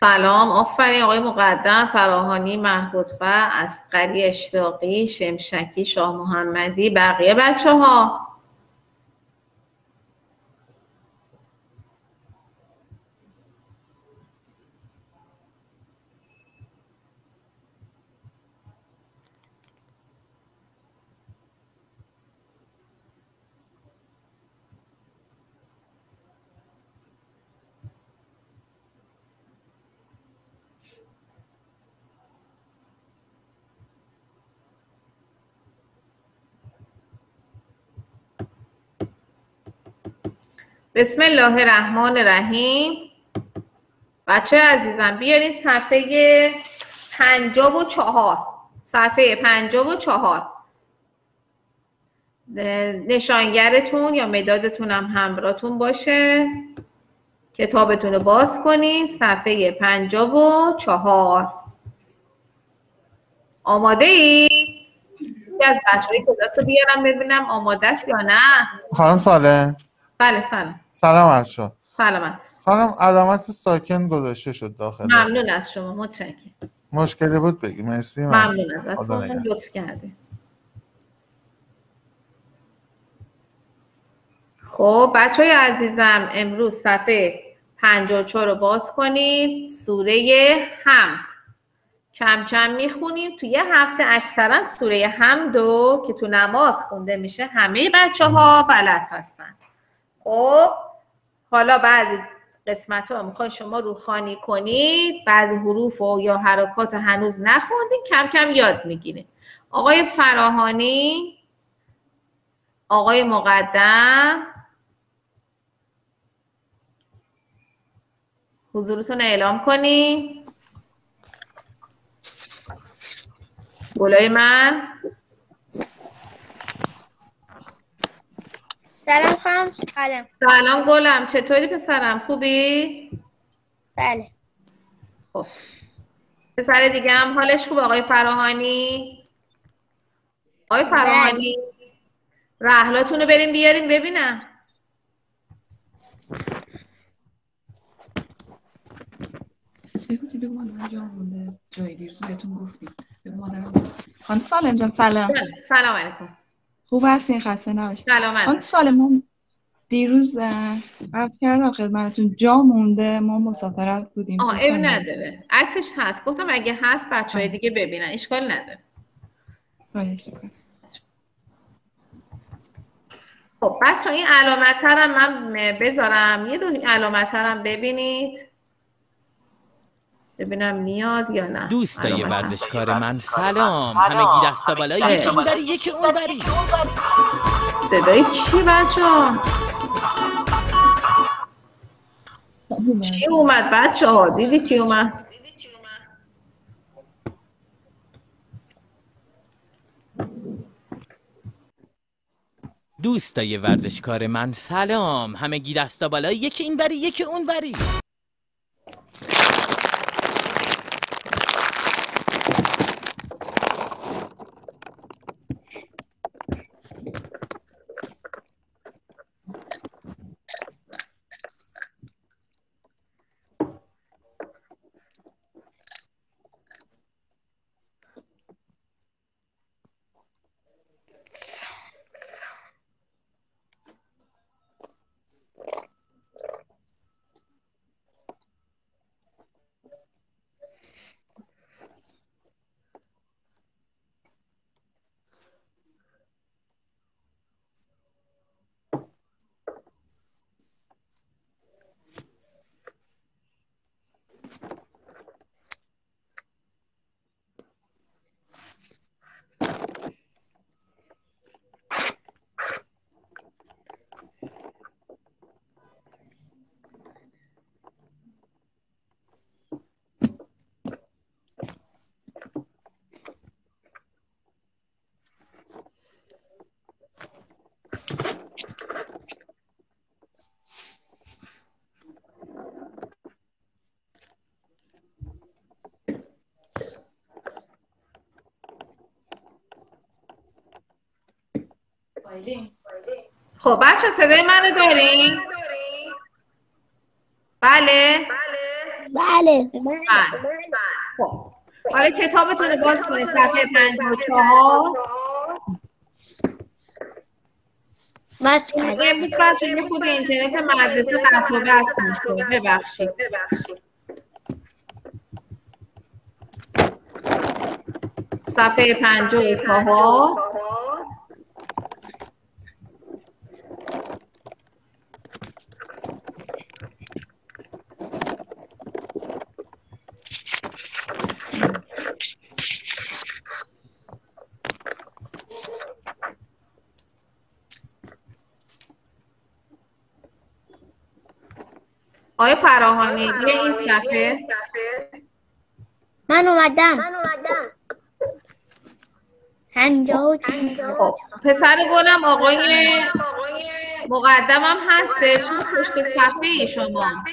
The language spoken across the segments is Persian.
سلام آفرین آقای مقدم فراهانی محبوبه اسقری اشراقی شمشکی شاه محمدی بقیه بچه ها بسم الله الرحمن الرحیم. بچه عزیزم بیارین صفحه پنجاب و چهار. صفحه پنجاب و چهار. نشانگرتون یا مدادتون هم همراهتون باشه. کتابتون رو باز کنین. صفحه پنجاب و چهار. آماده ای؟ از بچه های رو بیارم ببینم آماده است یا نه. خانم ساله بله سلام. سلام عرض شد سلامت خانم علامت ساکن گذاشته شد داخل. ممنون از شما متشکرم. مشکلی بود بگی. مرسی. ممنون ازتون لطف کردی خب بچه های عزیزم امروز صفحه 54 رو باز کنید سوره حمد. کم کم می‌خونیم. توی هفته اکثرا سوره حمد که تو نماز خونده میشه همه بچه ها بلد هستن. خب حالا بعضی قسمت ها می‌خوای شما روخانی کنید بعضی حروف و یا حرکات هنوز نخوندین کم کم یاد می‌گیرید آقای فراهانی آقای مقدم. حضورتون اعلام کنید گلای من. سلام خانم سلام سلام گلم چطوری پسرم؟ خوبی؟ بله. خب. پسر دیگه هم حالش خوب آقای فراهانی؟ آقای بله. فراهانی رحلاتون رو بریم بیارین ببینم. جای دیروز بهتون گفتیم. خانم سالم جان سلام. بله، سلام علیکم. خوب هستین خسته نباشید. خانم سالم دیروز عرض کردم خدمتتون جا مونده ما مسافرت بودیم. آه ایو نداره. عکسش هست. گفتم اگه هست بچه های دیگه ببینن. اشکال نداره. خب بچه این علامت هم من بذارم. یه دو علامت هم ببینید. ببینم میاد یا نه. دوستای ورزشکار من؟ سلام. همگی دستا بالا یکی این داری یکی اون داری صدای کی بچه چی اومد بچه ها دیدی چی اومد؟ دوستای ورزشکار من؟ سلام. همگی دستا بالا یکی این بری یکی اون بری خب بچه صدای منو دارین؟ بله؟ بله. بله. خب. حالا کتابتون رو باز کنید صفحه 54 بس. امروز بچه یه خود اینترنت مدرسه قطع و وصل میشه ببخشید. صفحه 54 آقای فراهانی بیا این صفحه. من اومدم. و چهار. خب پسر گلم آقای مقدمم هستش اون پشت صفحه شما.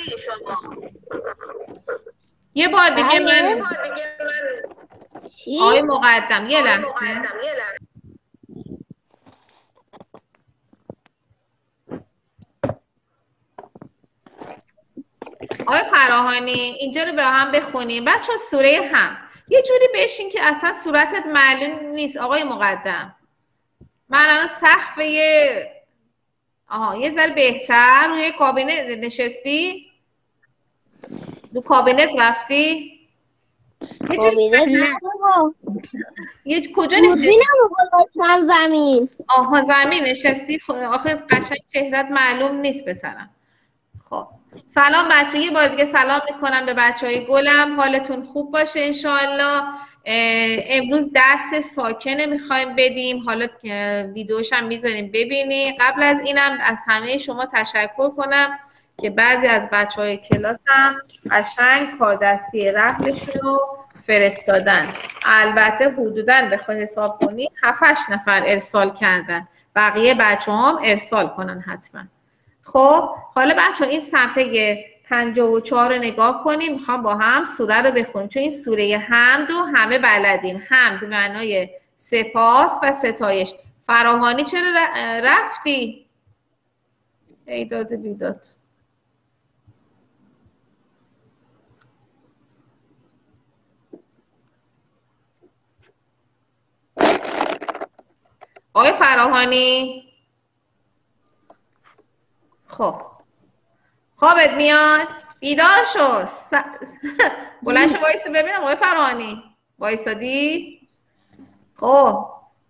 یه بار دیگه من چی؟ آقای مقدم یه لحظه آقای فراهانی اینجا رو به هم بخونیم بچه سوره هم. یه جوری بشین که اصلا صورتت معلوم نیست آقای مقدم. من الان سقف یه آها یه ذره بهتر. روی کابینت نشستی؟ رو کابینت رفتی؟ کابینت؟ نه یه کجا نشستی؟ زمین. آها زمین نشستی. خب، آخه قشنگ چهرت معلوم نیست بسرم خب. سلام بچه یه بار دیگه سلام می‌کنم به بچه های گلم. حالتون خوب باشه انشالله امروز درس ساکنه می‌خوایم بدیم. حالا که ویدیوش هم می‌ذاریم ببینی قبل از اینم از همه شما تشکر کنم که بعضی از بچه های کلاس هم قشنگ کاردستی رفتشون رو فرستادن. البته حدودا بخوای حساب کنی 7 نفر ارسال کردن. بقیه بچه هم ارسال کنن حتما. خب حالا بچه این صفحه 54 رو نگاه کنیم. می‌خوام با هم سوره رو بخونیم. چون این سوره حمد و همه بلدیم. حمد معنای سپاس و ستایش. فراهانی چرا رفتی؟ ایداد بیداد. آقای فراهانی؟ خب. خوابت میاد؟ بیدار شو. س... بلند شو وایس ببینم آقای فراهانی. وایسادی؟ خب.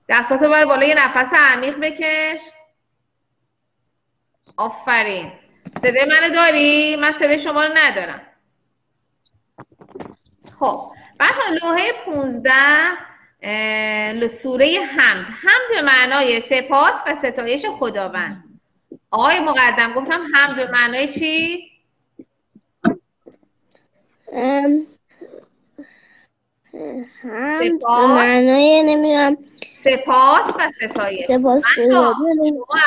دستاتو بر بالا یه نفس عمیق بکش. آفرین. صدای منو داری؟ من صدای شما رو ندارم. خب. بچه لوحه 15 اه، سوره حمد. حمد به معنای سپاس و ستایش خداوند. آقای مقدم گفتم حمد به معنای چی؟ ام، هم به سپاس. معنای نمی‌دونم. سپاس و ستایش. سپاس شما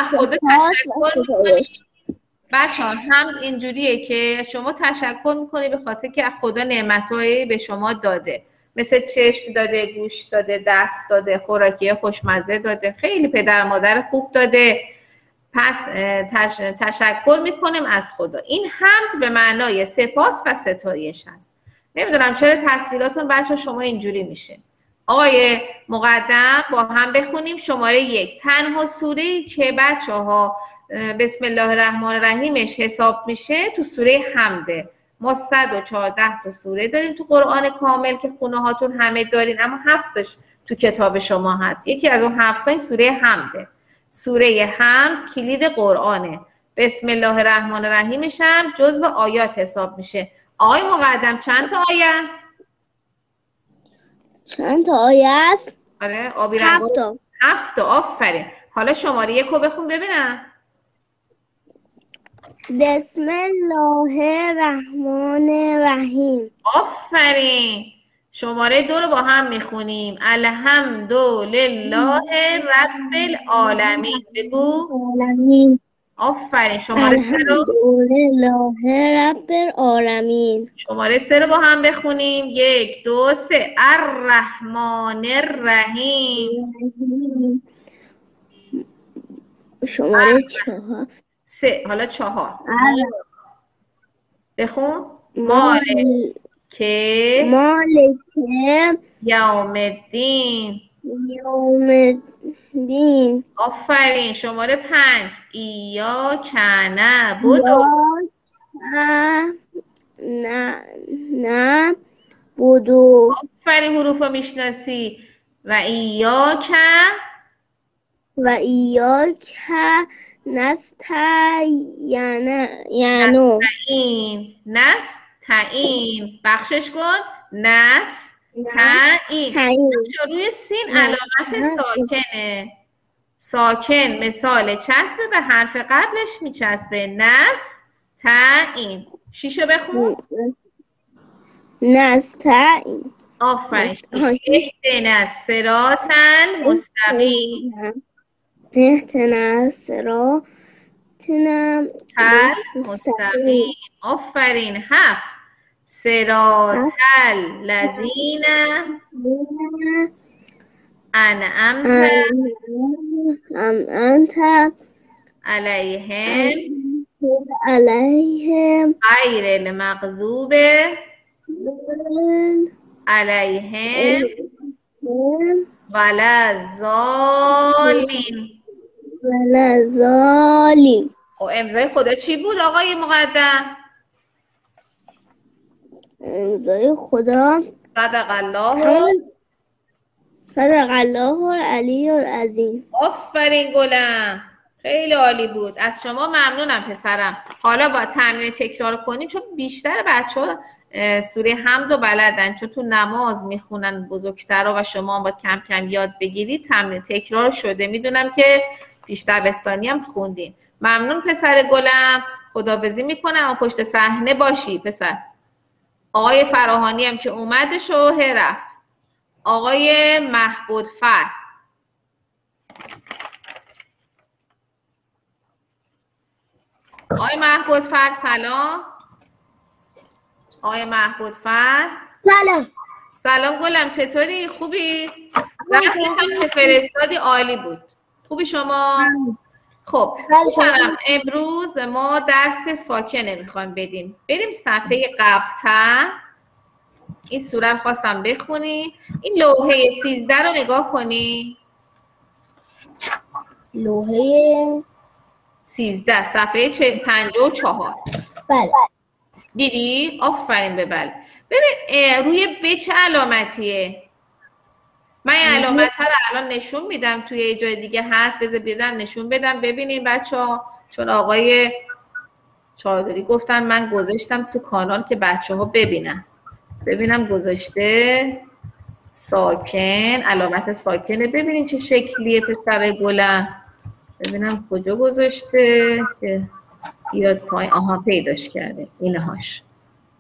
از خدا تشکر می‌کنید بچه ها هم اینجوریه که شما تشکر می‌کنید به خاطر که خدا نعمتهایی به شما داده. مثل چشم داده گوش داده دست داده خوراکی خوشمزه داده خیلی پدر مادر خوب داده. پس تش... تشکر می‌کنیم از خدا. این حمد به معنای سپاس و ستایش هست نمی‌دونم چرا تصویراتون بچه شما اینجوری میشه. آقای مقدم با هم بخونیم. شماره یک. تنها سوره که بچه ها بسم الله الرحمن الرحیمش حساب میشه تو سوره حمده. ما 114 تا سوره داریم تو قرآن کامل که خونه هاتون همه دارین اما هفتش تو کتاب شما هست. یکی از اون هفتا این سوره حمده. سوره حمد کلید قرآنه. بسم الله الرحمن الرحیمش هم جزو آیات حساب میشه. آقای مقدم چند تا آیه است؟ چند تا آیه است؟ آره آبی هفت تا. هفت تا آفرین. حالا شماره یک رو بخون ببینم. بسم الله الرحمن الرحیم. آفرین. شماره دو رو با هم می‌خونیم. الحمدلله رب العالمین. بگو. آفرین. شماره سه رو. الحمدلله رب العالمین. شماره سه رو با هم بخونیم. یک دو سه. الرحمن الرحیم. شماره چهار. سه. حالا چهار. بخون. مال که مالک یوم الدین یوم الدین آفرین شماره پنج. ایا کنه بودو نه نه بودو. آفرین حروف رو می‌شناسی. و ایاک و ایاک نستعینو این نست تعیین. بخشش کن. نست تعیین. تعیین. روی سین. علامت ساکنه. ساکن مثال چسبه به حرف قبلش میچسبه. نست تعیین. شیشو بخون. نستعین آفرین. آها. اهدنا الصراط المستقیم اهتنا صراطنا مستقیم. آفرین. هفت. صراط الذین انعمت انت علیهم علیهم. غیر المغضوب علیهم ولا الضالین ولا ظالم خب امضای خدا چی بود آقای مقدم امضای خدا. صدق الله صدق الله العلی العظیم. آفرین گلم. خیلی عالی بود. از شما ممنونم پسرم. حالا با تمرین تکرار کنیم چون بیشتر بچه ها سوره حمد و بلدن. چون تو نماز می‌خونن بزرگتر و شما هم باید کم کم یاد بگیرید. تمرین تکرار شده. می‌دونم که بیشتر بستانی هم خوندین. ممنون پسر گلم. خدابزی می‌کنم و پشت صحنه باشی پسر. آقای فراهانی هم که اومدش و رفت. آقای محبود فرد آقای محبود فر سلام. آقای محبود فر. سلام. سلام گلم چطوری؟ خوبی؟ وقتی که فرستادی عالی بود. خوبی شما؟ خب پسرم امروز ما درس ساکنه می‌خوایم بدیم. بریم صفحه قبلتر. این سوره خواستم بخونی. این لوحه 13 رو نگاه کنی. لوحه 13 صفحه چه- 54 بله. دیدی؟ آفرین به بله ببین روی ب چه علامتیه؟ من این علامت ها رو الان نشون میدم توی یه جای دیگه هست بذار بیدم نشون بدم. ببینین بچه ها چون آقای چادری گفتن من گذاشتم تو کانال که بچه ها ببینن. ببینم گذاشته ساکن علامت ساکنه. ببینین چه شکلیه پسر گلم. ببینم کجا گذاشته که بیاد پایین. آها پیداش کرده. اینهاش.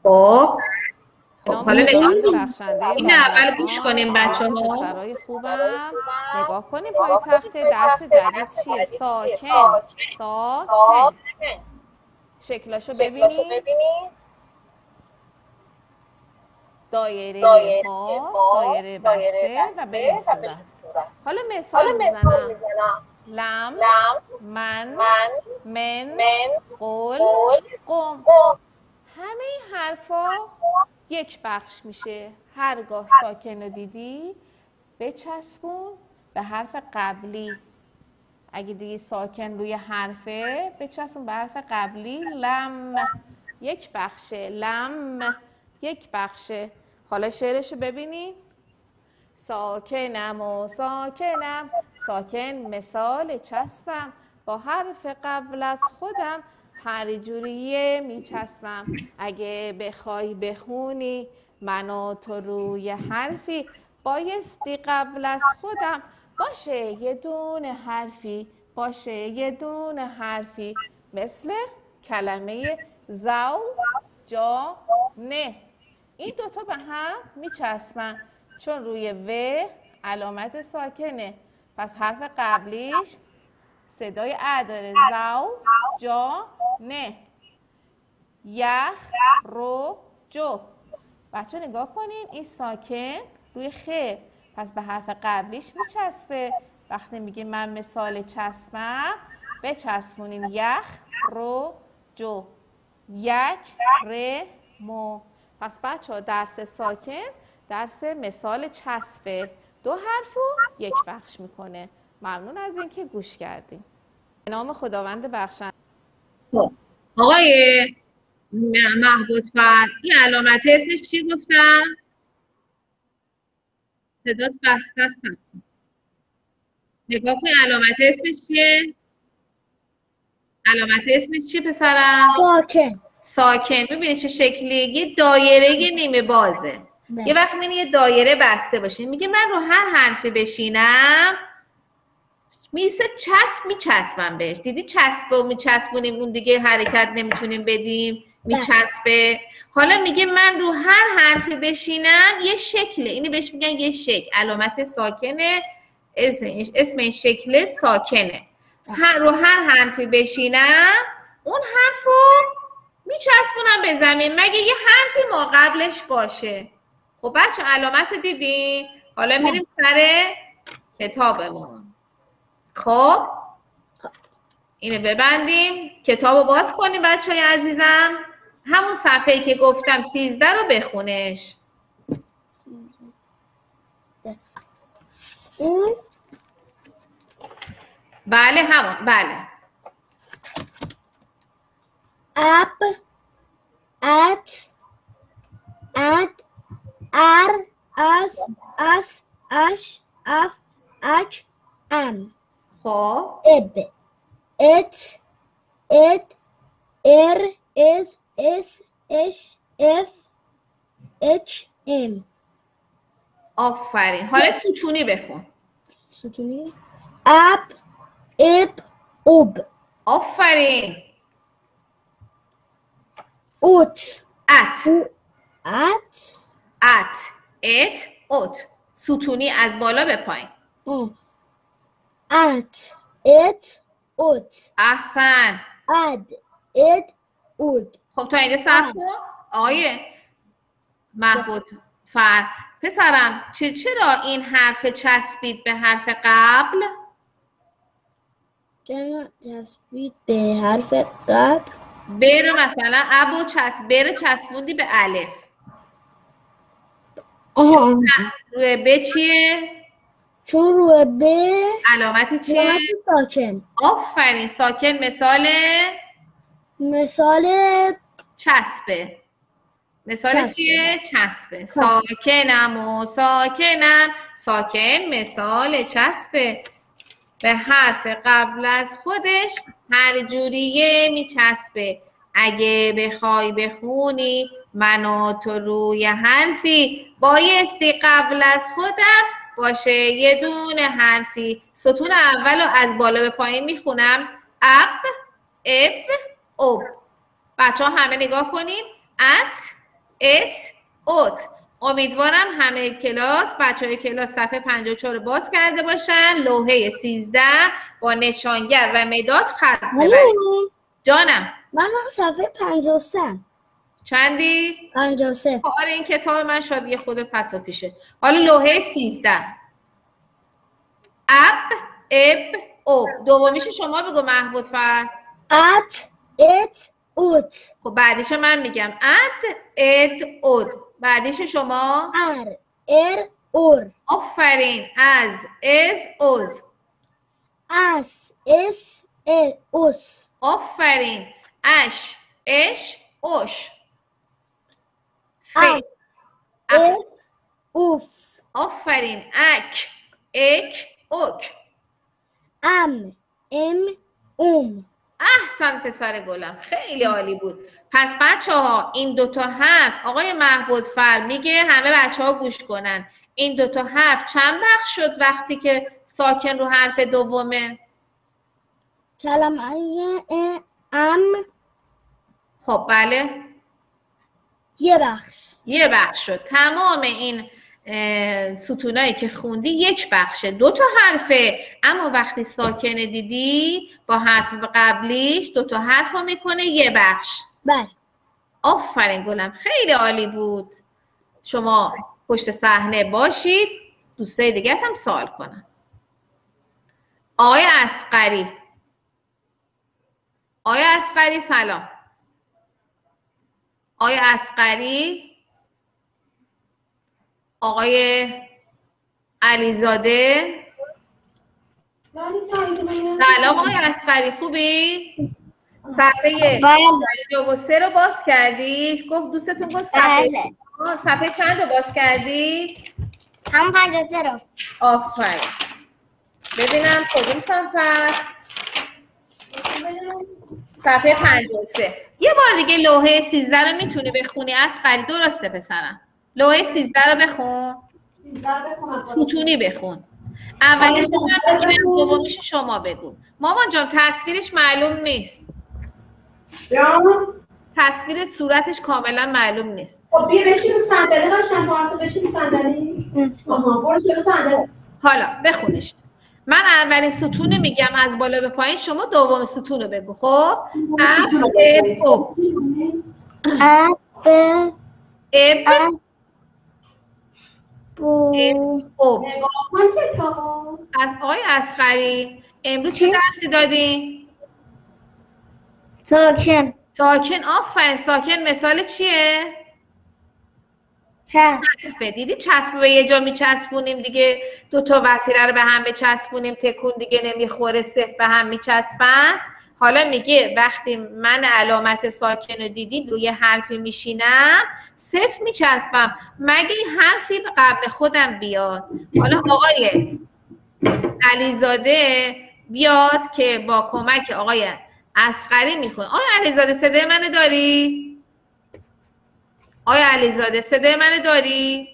خب. خب حالا نگاه این اول گوش کنیم بچه ها پسرای خوبم. نگاه کنیم پای تخت درس جدید چیه؟ ساکن. ساکن. شکلاشو ببینید. دایره باز دایره بسته و به این صورت حالا مثال می‌زنم. لم من من قول قم. همه این حرفا یک بخش میشه. هرگاه ساکن رو دیدی بچسبون به حرف قبلی. اگه دیگه ساکن روی حرفه بچسبون به حرف قبلی. لم. یک بخشه. لم. یک بخشه. حالا شعرشو ببینی. ساکنم و ساکنم. ساکن مثال چسبم. با حرف قبل از خودم هر جوریه میچسبم. اگه بخوای بخونی من و تو روی حرفی. بایستی قبل از خودم باشه یه دونه حرفی باشه یه دونه حرفی. مثل کلمه زو جا نه. این دوتا به هم میچسبن. چون روی و علامت ساکنه. پس حرف قبلیش صدای ا داره. زو جا نه. یخ رو جو. بچه نگاه کنین این ساکن روی خ پس به حرف قبلیش میچسبه. وقتی میگه من مثال چسبم بچسبونین یخ رو جو. یک ر مو. پس بچه درس ساکن درس مثال چسبه. دو حرف رو یک بخش می‌کنه. ممنون از اینکه گوش کردیم نام خداوند بخشن خب. آقای م- محبوب فر این علامت اسمش چی گفتم؟ صدات بسته است نگاه کن علامت اسمش چیه؟ علامت اسمش چیه پسرم؟ ساکن. ساکن. ببینید چه شکلیه؟ یه دایره نیمه بازه. یه وقت می‌بینی یه دایره بسته باشه. میگه من رو هر حرفی بشینم میسه چسب میچسبم بهش. دیدی چسب و میچسبونیم اون دیگه حرکت نمی‌تونیم بدیم میچسبه. حالا میگه من رو هر حرفی بشینم یه شکله. اینو بهش میگن یه شکل علامت ساکنه اسمش اسم این شکل ساکنه. هر رو هر حرفی بشینم اون حرفو میچسبونم به زمین. مگه یه حرفی ما قبلش باشه؟ خب بچه علامت رو دیدی حالا میریم سر کتابمون. خب. اینو ببندیم. کتاب رو باز کنیم بچه های عزیزم. همون صفحه که گفتم سیزده رو بخونش. اون؟ بله همون. بله. اب ات اد ار اس اس اش اف اک ام. خب. اب ات. اد. ار. اس. اس. اش. اف. اچ. ام. آفرین. حالا ستونی بخون. ستونی؟ اب اب. اوب. آفرین. اوت. ات. ات. ات. ات. اوت. ستونی از بالا به پایین. ات ات اوت احسن اد اد اود خب تا اینجا سب کن آقای محبود فر پسرم چه چرا این حرف چسبید به حرف قبل چرا چسبید به حرف قبل بر مثلا ابو چسب بر چسبوندی به الف آها روی ب چیه چون روی ب علامت چیه علامت ساکن. آفرین ساکن مثال مثال چسبه. مثال چسبه. چیه؟ چسبه. ساکنم و ساکنم. ساکن مثال چسبه. به حرف قبل از خودش هر جوریه میچسبه. اگه بخوای بخونی من و تو روی حرفی. بایستی قبل از خودم باشه. یه دونه حرفی. ستون اول رو از بالا به پایین می‌خونم. اب اب اوب. بچه ها همه نگاه کنیم. ات ات اوت. امیدوارم همه کلاس بچه های کلاس صفحه 54 رو باز کرده باشن. لوحه 13 با نشانگر و مداد خط ببرید. جانم. من هم صفحه 53 چندی؟ 53 آره این کتاب من شاید یه خود پس و پیشه. حالا لوحه 13 اب اب اوب دومیشو شما بگو محبوب فر. ات ات اوت. خب بعدیشو من میگم. اد اد اود بعدیشو شما؟ ار ار اور. آفرین. از از اوز. اس اس ا اوس آفرین. اش اش اوش. ف اف. اوف آفرین اک اک اوک ام ام اوم احسن پسر گلم. خیلی عالی بود. پس بچه ها این دوتا حرف آقای محبوب فر میگه همه بچه ها گوش کنن. این دوتا حرف چند بخش شد وقتی که ساکن رو حرف دومه؟ کلمه ام. خب بله. یه بخش. یه بخش شد. تمام این ستونایی که خوندی یک بخشه. دو تا حرفه. اما وقتی ساکنه دیدی با حرف قبلیش دو تا حرف رو می‌کنه یه بخش. بله. آفرین گلم. خیلی عالی بود. شما پشت صحنه باشید. دوستای دیگه هم سوال کنن. آقای اسقری آقای اسقری سلام. آقای اسقری آقای علیزاده. سلام آقای اسقری خوبی؟ صفحه بله. 53 رو باز کردی؟ گفت دوستتون گفت صفحه بله. صفحه چند رو باز کردی؟ هم پنجاه رو. آفرین. ببینم کدوم صفحه است؟ صفحه 53 یه بار دیگه لوحه 13 رو می‌تونی بخونی از درسته پسرم. لوحه 13 رو بخون. ستونی بخون. اولش من بگیرم دومیش شما بگو. مامان جان تصویرش معلوم نیست. تصویر صورتش کاملا معلوم نیست. خب بیا بشین صندلی قشنگ پارسا بشین صندلی. حالا بخونش. من اولین ستون میگم از بالا به پایین شما دوم ستون رو بگو. خب؟ اف او اب کتابو از آقای اسخری امروز چه درسی دادیم ساکن. ساکن آفرین. ساکن مثال چیه؟ چسبه. دیدی چسب به یه جا میچسبونیم دیگه. دو تا وسیله رو به هم بچسبونیم. تکون دیگه نمی‌خوره. صفر به هم میچسبن. حالا میگه وقتی من علامت ساکن رو دیدید روی حرفی میشینم صفر میچسبم. مگه این حرفی به قبل خودم بیاد؟ حالا آقای علیزاده بیاد که با کمک آقای اسقری می‌خونه. آقای علیزاده صدای منو داری؟ آقای علیزاده صدای منو داری؟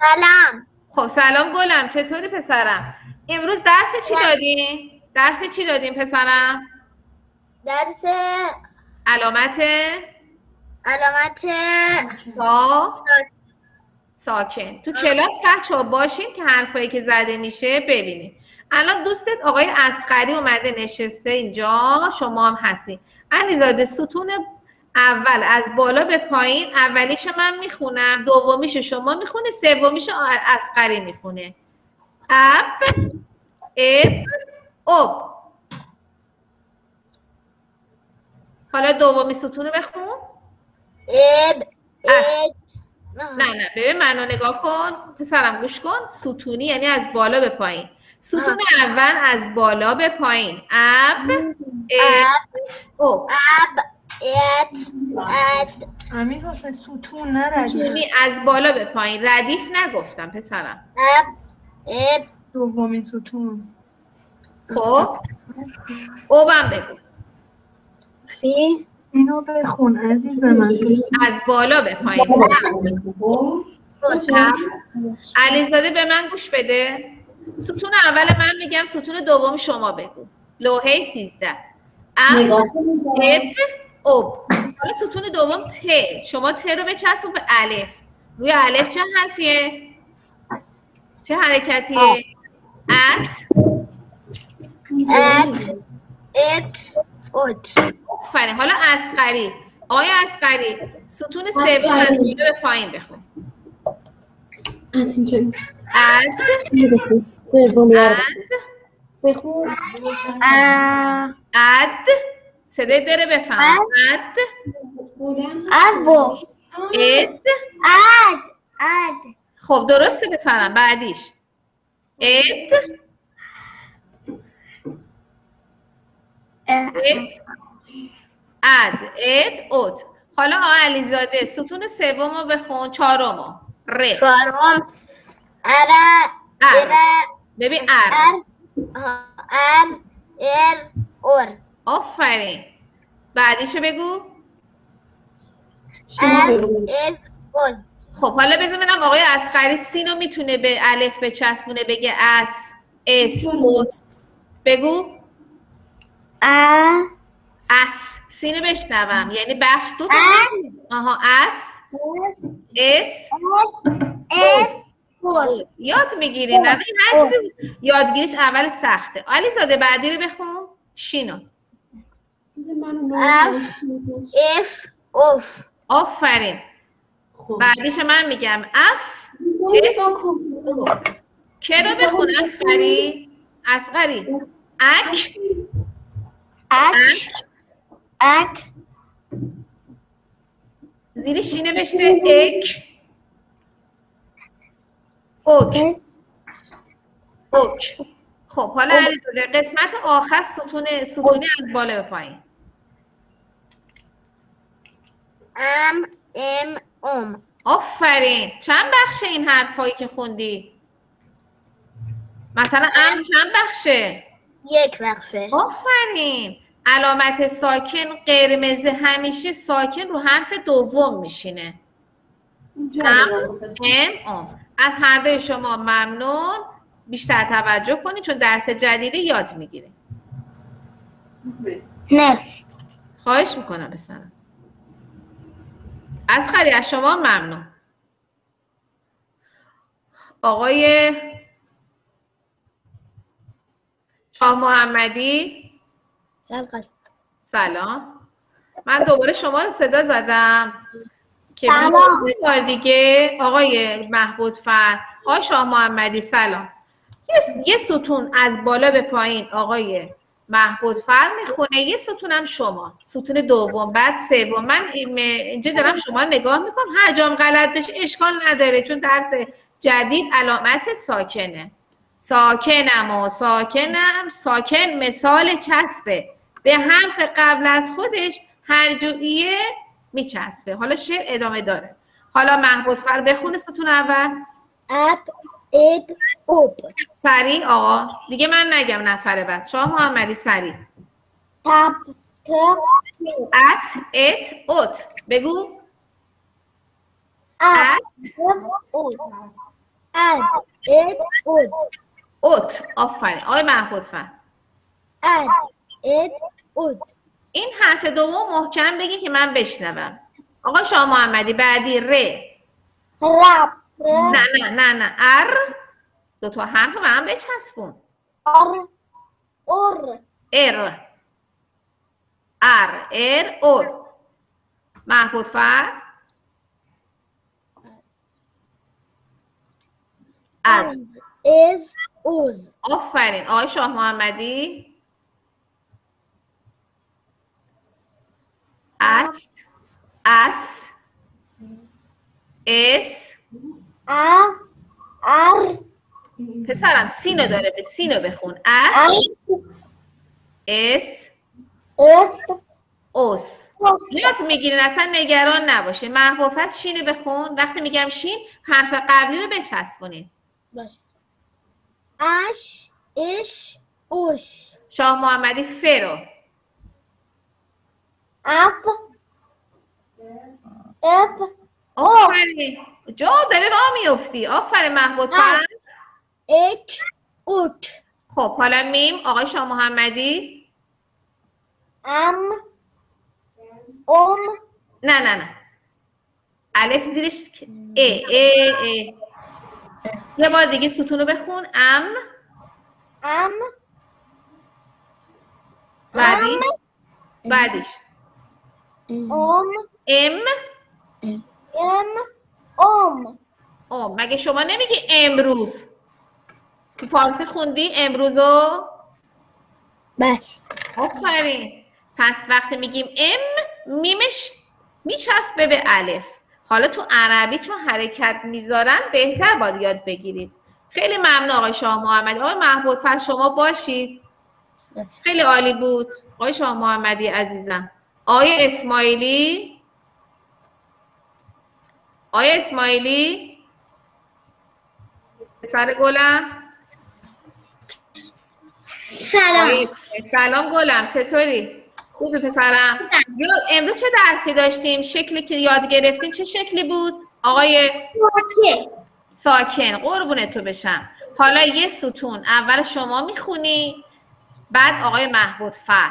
سلام. خب سلام گلم چطوری پسرم؟ امروز درس چی دادیم درس چی دادیم پسرم؟ درس علامت؟ علامت با ساکن. ساکن. تو کلاس بچه ها باشین که حرفایی که زده میشه ببینیم الان دوستت آقای اسقری اومده نشسته اینجا شما هم هستین. علیزاده ستون اول از بالا به پایین اولیش من می‌خونم دومیش شما می‌خونه سومیش اسقری می‌خونه. اب اب اب حالا دومی ستون رو بخون. اب اب. نه نه ببین منو نگاه کن. پسرم گوش کن. ستونی یعنی از بالا به پایین. ستون اول از بالا به پایین. اب. اب اب. امیر حسین ستون نه ستونی از بالا به پایین. ردیف نگفتم پسرم. اب اب دومین ستون. خب؟ اوبم بگو. فی اینو بخون عزیز من از بالا به پایین. علیزاده به من گوش بده. ستون اول من میگم ستون دوم شما بگو. لوحه 13 اب اوب حالا ستون دوم ت. شما ت رو بچسبون به الف. روی الف چه حرفیه؟ چه حرکتیه؟ ات ات ات اوت آفرین حالا اسقری آقای اسقری ستون سوم از بالا به پایین بخون. از اینجا. اد سومی اد بخون. ا اد صدای داره بفهم اد از بو اد اد اد خب درسته بسرم بعدیش اد اد اد اد اوت حالا آقا علیزاده ستون سوم رو بخون چهارم ر چهارم ار ار ببین ار ار ار ار آفرین. بعدیشو بگو. از از اوز خب حالا بذار ببینم آقای اصغری سینو می‌تونه به الف بچسبونه بگه اس اس اوس بگو. ا اس. سینو بشنوم. یعنی بخش دو تا آها اس اس اوز یاد می‌گیری نه این هر چیزی یادگیریش اول سخته. علی زاده بعدی رو بخون. سینو. اف اف اوف آفرین. خب. بعدیش من میگم اف چرا بخون اصغری اصغری اک. اک. اک. زیرش چی نوشته اک. اوک. اوک. خب حالا قسمت آخر ستون ستونی از بالا به پایین. ام ام ام. آفرین. چند بخش این حرفایی که خوندی؟ مثلا ام چند بخشه؟ یک بخشه. آفرین. علامت ساکن قرمز همیشه ساکن رو حرف دوم میشینه. ام ام ام. از هر دوی شما ممنون. بیشتر توجه کنید چون درس جدیدی یاد می‌گیره نفس خواهش می‌کنم بسنم از خری از شما ممنون. آقای شاه محمدی. سلام. من دوباره شما رو صدا زدم که سلام. بار دیگه آقای محبود فر آقای شاه محمدی سلام. یه, یه ستون از بالا به پایین آقای محبود فر می‌خونه یه ستون هم شما. ستون دوم بعد سوم. من این- اینجا دارم شما نگاه می‌کنم. هر جام غلط بشه اشکال نداره چون درس جدید علامت ساکنه. ساکنم و ساکنم. ساکن مثال چسبه. به حرف قبل از خودش هر جویه میچسبه. حالا شعر ادامه داره. حالا محبود فر بخونه ستون اول. اب اب اوب سریع آقا دیگه من نگم نفر بعد. شاه محمدی سریع تب تب ات ات اوت. بگو. ات اب اوب اد اد اوب اوت. آفرین. آقای محبود فر اد اد اوب این حرف دوم محکم بگی که من بشنوم. آقا شاه محمدی بعدی ر. رب نه نه نه نه. ار. دو تا حرف به هم بچسبون. ار اور. ار. ار ار اور. محبوب فر. از. از از اوز. آفرین. آقای شاه محمدی. است اس اس. ا ار پسرم سینو داره به سینو بخون. اس اس. اف اوس. یاد می‌گیرین اصلا نگران نباشه. محبوب فر شینو بخون. وقتی میگم شین حرف قبلی رو بچسبونین. باشه. اش اش اوش. شاه محمدی فرو. اف اف. آفرین. جا داره راه میفتی آفرین محبوب فر اک اوک خب حالا میم آقای شاه محمدی. ام ام نه نه نه. الف زیرش ک- ا ا ا. یه بار دیگه ستون رو بخون. ام. ام. بعدی؟ بعدیش. ام. ام. ام ام. او مگه شما نمیگی امروز؟ تو فارسی خوندی؟ امروزو؟ بش آفرین. پس وقتی میگیم ام میمش میچسبه به الف. حالا تو عربی چون حرکت می‌ذارن بهتر باید یاد بگیرید. خیلی ممنون آقای شاه محمدی. آقای محبوب فر شما باشید. خیلی عالی بود. آقای شاه محمدی عزیزم. آقای اسماعیلی؟ آقای اسماعیلی؟ سر گلم؟ سلام. سلام گلم چطوری؟ خوبی پسرم؟ امروز چه درسی داشتیم؟ شکلی که یاد گرفتیم چه شکلی بود؟ آقای ساکن. قربون تو بشم. حالا یه ستون اول شما می‌خونی بعد آقای محبود فر.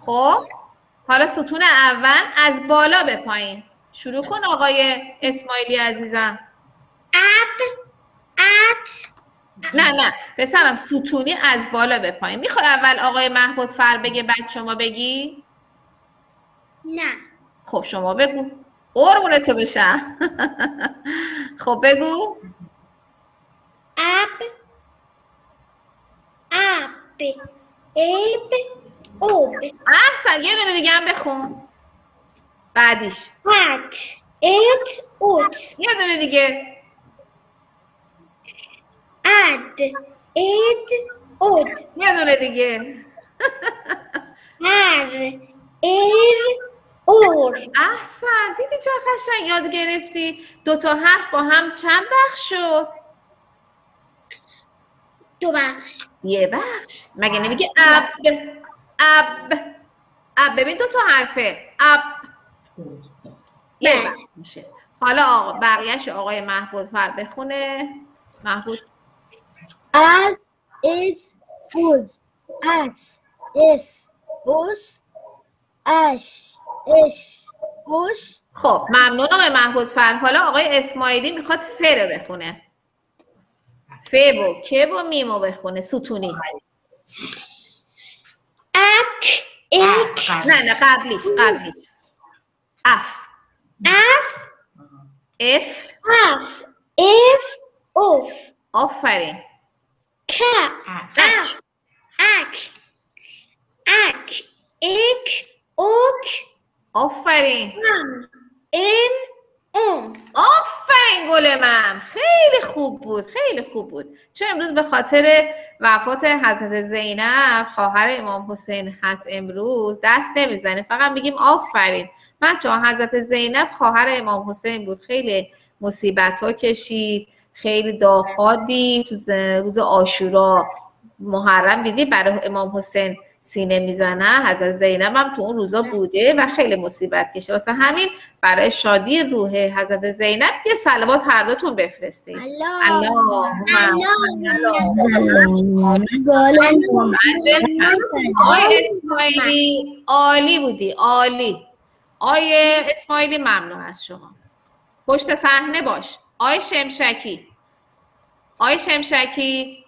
خب؟ حالا ستون اول از بالا به پایین. شروع کن آقای اسماعیلی عزیزم. اب ات. نه نه پسرم ستونی از بالا به پایین. می‌خوای اول آقای محبود فر بگه بعد شما بگی؟ نه. خب شما بگو. قربون تو بشم. خب بگو. اب اب اب اوب احسن یه دونه دیگه هم بخون. بعدیش At. It. Ut. یه دونه دیگه Ad. Id. Ud. یه دونه دیگه Har. Ir. Or. احسن دیدی چه قشنگ یاد گرفتی دو تا حرف با هم چند بخش شد دو بخش یه بخش مگه نمیگه اب اب اب ببین دو تا حرفه اب بله. میشه حالا آقا بقیهش آقای محفوظ فر بخونه محفوظ As is was. As is was. Ash ish was. خب ممنون آقای محمود فر حالا آقای اسماعیلی می‌خواد ف رو بخونه ف و که و میمو بخونه ستونی Ak. Ik. نه نه قبلیش قبلیش اف Af. اف Af. If. Of. آفرین Ka. اک Ak. Ak. Ik. Ok. آفرین. Im. Um. آفرین گل من خیلی خوب بود خیلی خوب بود چون امروز به خاطر وفات حضرت زینب خواهر امام حسین هست امروز دست نمی‌زنه فقط میگیم آفرین بچه ها حضرت زینب خواهر امام حسین بود. خیلی مصیبت ها کشید خیلی داغ دید. تو روز آشورا محرم دیدی برای امام حسین سینه می‌زنه؟ حضرت زینب هم تو اون روزا بوده و خیلی مصیبت کشه واسه همین برای شادی روح حضرت زینب یه صلوات هر دوتون بفرستید. آقای اسماعیلی عالی بودی عالی. آقای اسماعیلی ممنون از شما. پشت صحنه باش. آقای شمشکی. آقای شمشکی.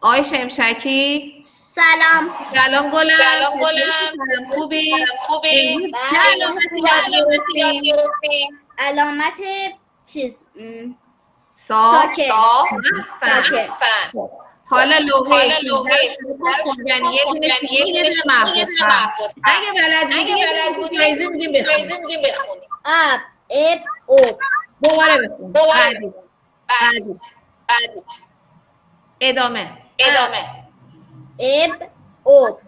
آقای شمشکی. سلام. سلام گلم. سلام گلم. سلام خوبی؟ خوبی؟ گرفتی؟ علامت چیز؟ ساکن. ساکن. حالا لوحه. یه دونه. اگه بلد بودی جایزه میدیم بخون اب اب او دوباره بخون بعدی بعدی ادامه. ادامه. اب او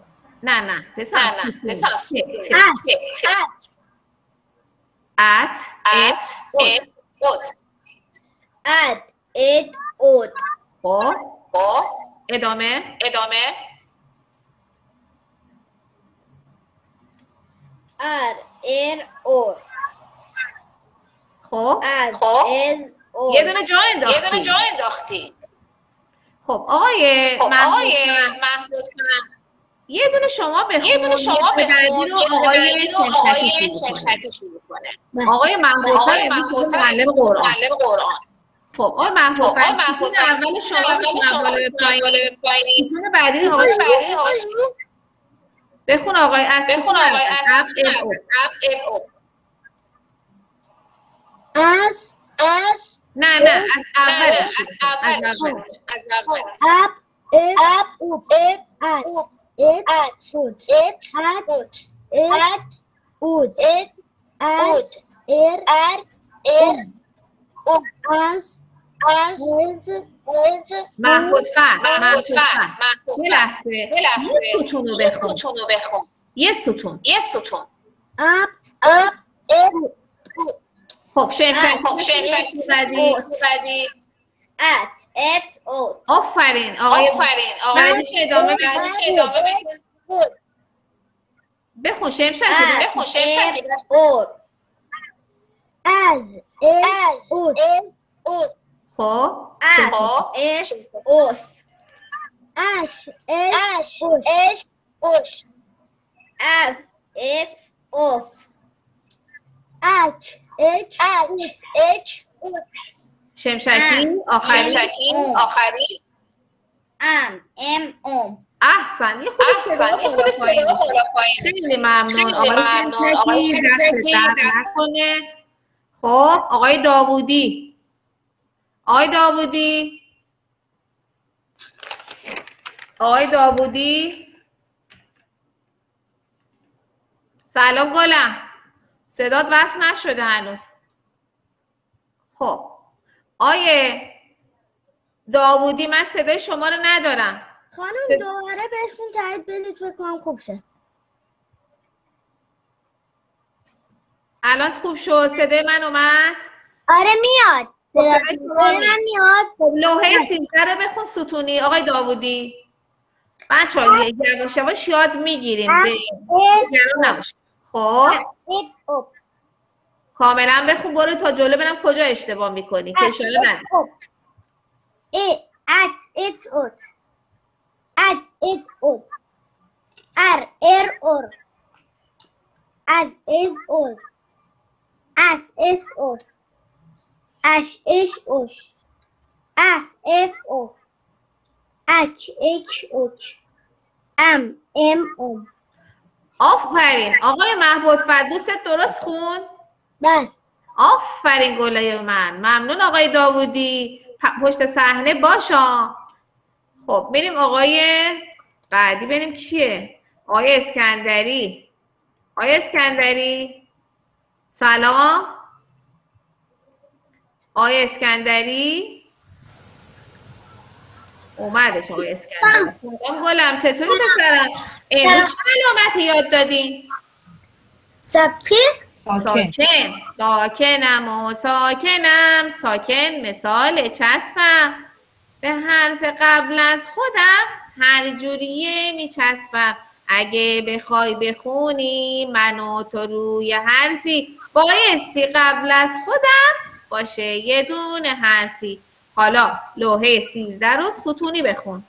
نه نه. پسر نه نه. ستون. پسر ت- ست. ت. ت. ت. ات ات ات ات خب ادامه؟ ادامه. ار ار اور خب؟ از خب. یه دونه جا یه دونه انداختی جا انداختی. خب آقای خب محمود یه دونه شما بخون یه دونه شما بخون رو آقای شمشکی شروع کنه. آقای محمود امروز قرآن. معلم قرآن. خب آقای محمود خب اول شما اول بخون شما بالا به بخون بالا پایین به پایین ستون بعدی آقای بخون آقای از بخون آقای اول. از اب، اب،. اب اب از نه نه اول از اول از اول از اول up it up it at it ات would it would er ار ار او as محفوظ فر یه لحظه. یه ستون رو بخون. یه ستون. یه ستون. اب اب خب شمشکی خب شمشکی بعدی ات ات او آفرین آقای آفرین آقای بعدش ادامه بود. بخون شمشکی ات بخون is از ال اوت خب؟ خب؟ اس اوس. اش would اش اوش اف اف اوف اچ اچ اوت شمشکی آخری. شمشکی. آخری. ام ام اوم احسن یه خود صدا بالا پایین. خیلی ممنون. آقای شمشکی دست درد نکنه. خب آقای داوودی. آقای داوودی. آقای داوودی. سلام گلم. صدات وصل نشده هنوز. خب. آیه داوودی من صدای شما رو ندارم. خانم صد- دوباره بهشون تایید بدید فکر کنم خوب شه. الان خوب شد؟ صدای من اومد؟ آره میاد. خب، خب لوحه 13 رو بخون ستونی. آقای داوودی. بچه ها یواش یواش یاد می‌گیریم. خب. ات اوب کاملا بخون. برو تا جلو. ببینم کجا اشتباه می‌کنی. که اشاره نده اوب ای ات. ات. اوت ات. ات. اوب ار. ار. اور از از اوز. اس اش اش اوش اف اف اوف اچ اچ اوچ ام ام اوم آفرین. آقای محبوب فر دوستت درست خوند؟ بله. آفرین گلای من. ممنون آقای داوودی. پشت صحنه باشا. خب بریم آقای بعدی بریم کیه؟ آقای اسکندری. آقای اسکندری. سلام. آقای اسکندری؟ اومدش آقای اسکندری. سلام گلم چطوری پسرم؟ امروز چه علامتی یاد دادین سبکی ساکن. ساکنم و ساکنم. ساکن مثال چسبم. به حرف قبل از خودم هر جوریه میچسبم. اگه بخوای بخونی من و تو روی حرفی. بایستی قبل از خودم باشه. یه دونه حرفی. حالا لوحه سیزده رو ستونی بخون.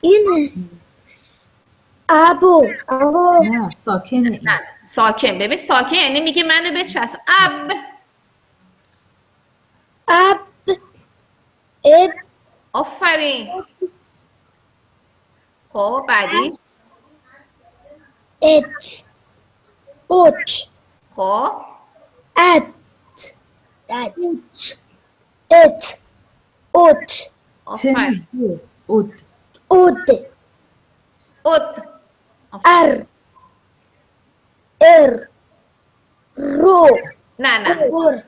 اینه ابو ابو نه ساکنه نه ساکن. ببین ساکن یعنی میگه منو بچسب. اب. اب. اب. آفرین. خب بعدی؟ ات. اوت. خب. ات. ات ات اوت آفرین تنه اود اود اد ار ار رو نه نه اور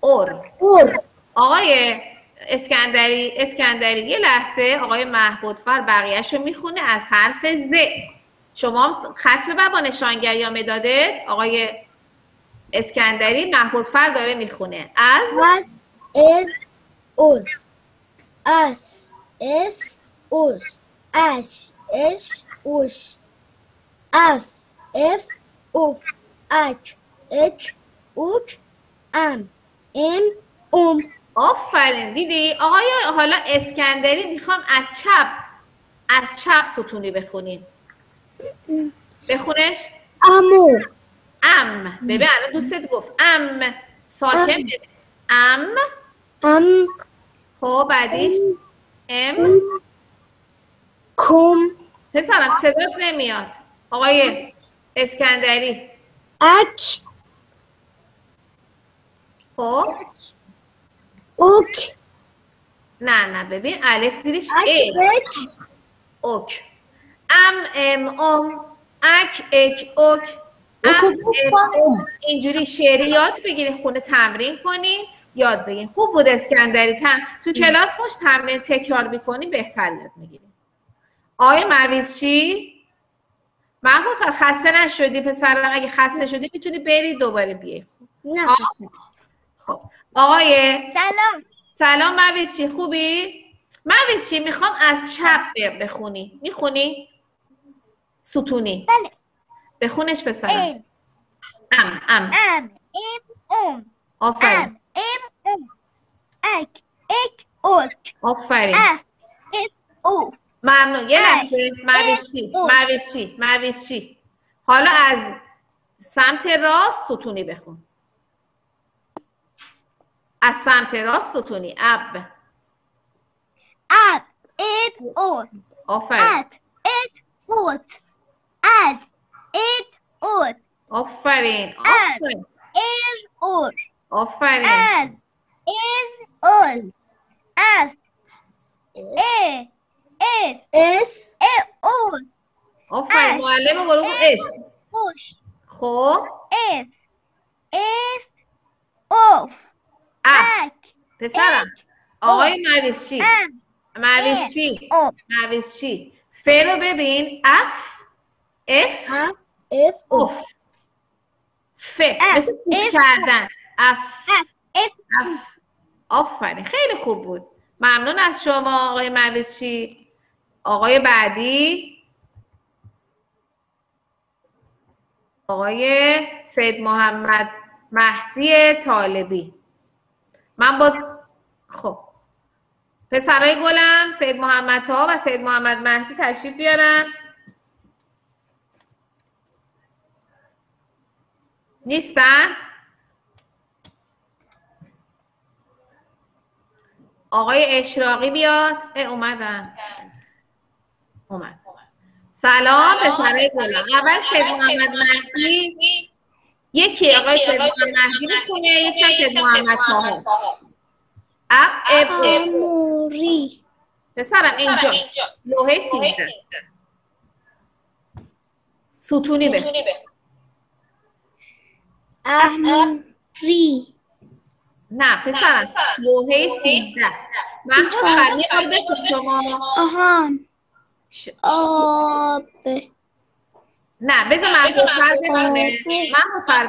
اور اور آقای اسکندری اسکندری یه لحظه آقای محبود فر بقیهش رو می‌خونه از حرف ز. شما هم خط ببر با نشانگر یا مدادت؟ آقای اسکندری محبود فر داره می‌خونه. از؟ از از اوز. اس اس اوز. اش اش اوش. اف اف اوف. اک اک اوک ام. ام اوم. آفرین. دیدی؟ آقای حالا اسکندری می‌خوام از چپ از چپ ستونی بخونین بخونش؟ امو. ام. ببین الان دوستت گفت ام. ساکن. ام. ام. خب بعدیش؟ ام. کم. پسرم صدات نمیاد. آقای اسکندری. اک. خب. اوک. نه نه ببین الف زیرش ای. اوک. ام ام ام. اک اک اوک. اینجوری شعری یاد بگیرین خونه تمرین کنین یاد بگین خوب بود اسکندری. تم... تو کلاس باش تمرین تکرار می‌کنی بهتر یاد می‌گیرین آقای مرویز چی؟ محمود خان، خسته نشدی پسرم؟ اگه خسته شدی می‌تونی بری دوباره بیای. نه. خب. آقای سلام. سلام مویزچی خوبی؟ مویزچی می‌خوام از چپ بخونی. می‌خونی؟ ستونی. بله. بخونش پسرم ام. ام ام. ام آفرین. ام ام اک اک اوک آفرین. او. ممنون. یه لحظه. او. مویزچی مویزچی حالا از سمت راست ستونی بخون. از سمت راست ستونی. اب اب اب اوت آفرین. ات ات اوت ات ات اوت آفرین آفرین ار اور آفرین از از اوز از ا اس اس ا او آفرین اش. معلم گروه اس اوش خب F F O اف Ek. پسرم آقای مویزچی M مویزچی O مویزچی ف رو ببین اف اف F O. اف ف مثل. کردن اف اف آفرین خیلی خوب بود. ممنون از شما آقای مویزچی آقای بعدی. آقای سید محمد مهدی طالبی. من با خب. پسرای گلم سید محمد تا و سید محمد مهدی تشریف بیارن. نیستن آقای اشراقی بیاد. اه اومدن اومد. سلام پسرای گلم اول سید محمد مهدی. یکی آقای سید محمد مهدی می‌خونه یکی از سید محمد طاهر اب اب Amuri پسرم اینجا. لوحه سیزده. ستونی به Amuri نه پسرم لوحه سیزده. محمود خلی آب بکن شما. Ahan ش- Ab نه بذار محمود فر بخونه. محمود فر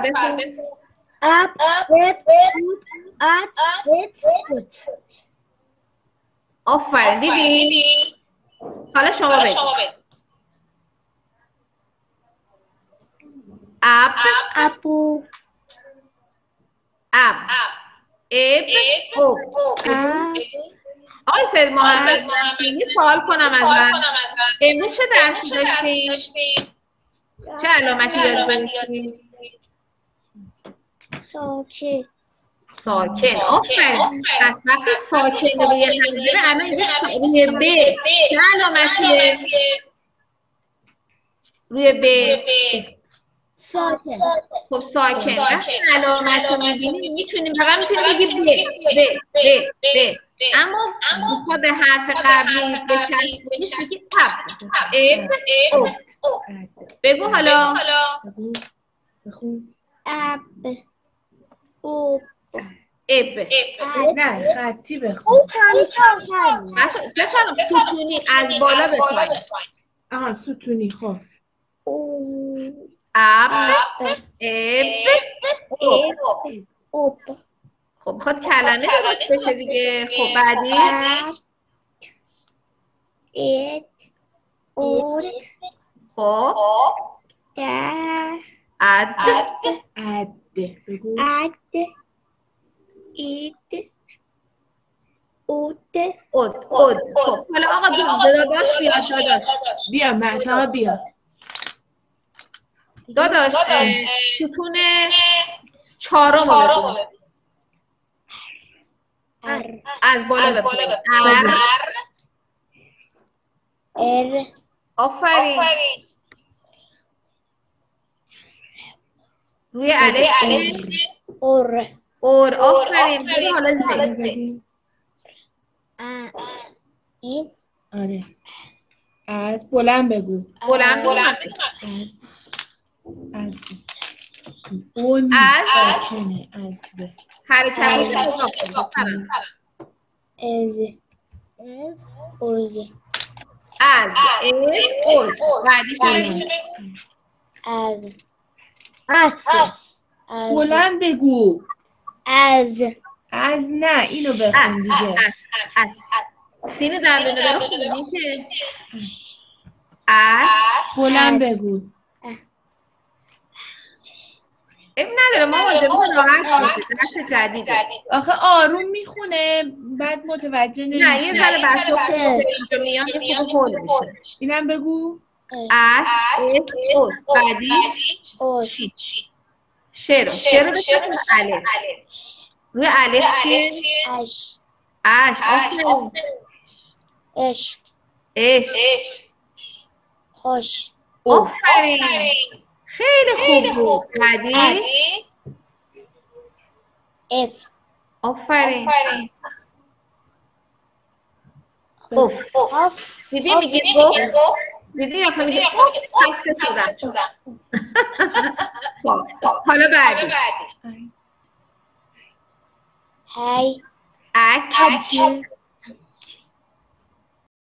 F Put At It Put آفرین دیدی؟ حالا شما بگو. اب Apu اب اب او آقای سید محمد یه سوال کنم ازت. امروز چه درسی داشتیم چه علامتی یاد گرفتیم Sakit ساکن آفرین. پس وقتی ساکن رو به یه هم گیره الان اینجا روی ب. چه علامتیه؟ روی ب. Socket خب ساکن. وقتی علامت رو می‌بینیم می‌تونیم فقط می‌تونیم بگیم ب ب ب ب اما میخوا به حرف قبلی به چسبونیش بگی اب. اب او. بگو حالا. Ab O اب. نه خطی بخون. او بفرمایید ستونی از بالا به پایین آها ستونی خب. O او Op خب می‌خواد کلمه درست بشه دیگه. خب بعدی Ab It Ot خب. Da اد. عده بگو Ad It Ot اد اد خب حالا آقا داداش بیاد داداش. بیا مهتا بیا. داداش ستون چهارم رو از بالا به پایین ار. آفرین. روی الف چیه؟ Or اور. آفرین. بگو حالا زد In آره. از بلند بگو. بلند بلند از اون از؟ ساکنه از به حرکتش Oz از. از. اوز بعدیش رو بگو. As Us As بلند بگو. As از نه اینو بخون از. دیگه. از. از. سین دندونه داره خونی که از. بلند از. بگو. اب نداره ما اونجا بزن راحت باشه درس جدیده. آخه آروم می‌خونه بعد متوجه نه یه نمیشه. ذره بچه ها میان یه خود هول میشه اینم بگو. از از اوز بعدیش Oz شی شه رو شه رو بکشیم به الف. روی الف چیه؟ Ash اش. آفرین. Esh اش Hosh آفرین. خیلی خوب بود. بعدی؟ F آفرین. اوف. دیدی میگه اوف دیدی آخه میگه خسته شدم. خب حالا بعدی هی اک